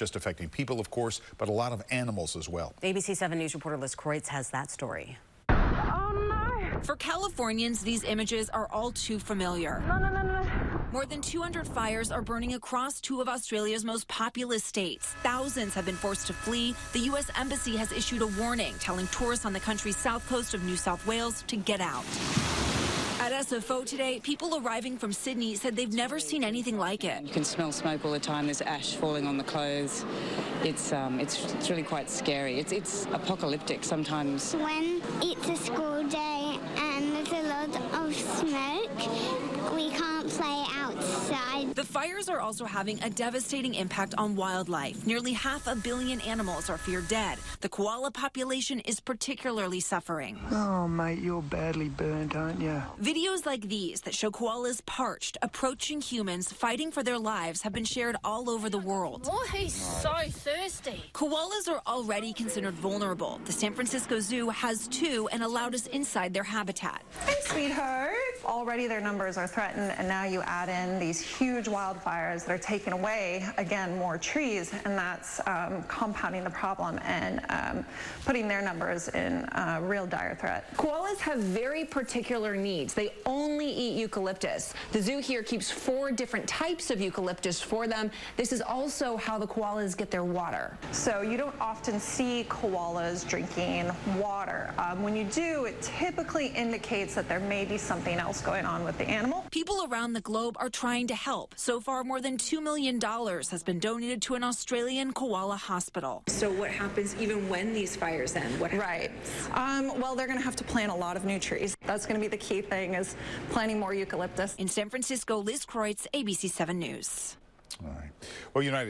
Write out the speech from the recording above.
just affecting people, of course, but a lot of animals as well. ABC 7 News reporter Liz Kreutz has that story. For Californians, these images are all too familiar. No, no, no, no. More than 200 fires are burning across two of Australia's most populous states. Thousands have been forced to flee. The U.S. Embassy has issued a warning telling tourists on the country's south coast of New South Wales to get out. At SFO today, people arriving from Sydney said they've never seen anything like it. You can smell smoke all the time. There's ash falling on the clothes. It's um, it's, it's really quite scary. It's it's apocalyptic sometimes. When it's a school day and there's a lot of smoke, we can't play outside. The fires are also having a devastating impact on wildlife. Nearly half a billion animals are feared dead. The koala population is particularly suffering. Oh, mate, you're badly burnt, aren't you? Videos like these that show koalas parched, approaching humans, fighting for their lives have been shared all over the world. Oh, he's so thirsty. Koalas are already considered vulnerable. The San Francisco Zoo has two and allowed us inside their habitat. Hey, sweetheart. Already their numbers are threatened, and now you add in these huge wildfires that are taking away, again, more trees, and that's um, compounding the problem and um, putting their numbers in uh, real dire threat. Koalas have very particular needs. They only eat eucalyptus. The zoo here keeps four different types of eucalyptus for them. This is also how the koalas get their water. So you don't often see koalas drinking water. Um, when you do, it typically indicates that there may be something else going on with the animal. People around the globe are trying to help. So far, more than $2 million has been donated to an Australian koala hospital. So what happens even when these fires end? What right. Um, well, they're going to have to plant a lot of new trees. That's going to be the key thing is planting more eucalyptus. In San Francisco, Liz Kreutz, ABC 7 News. All right. Well, United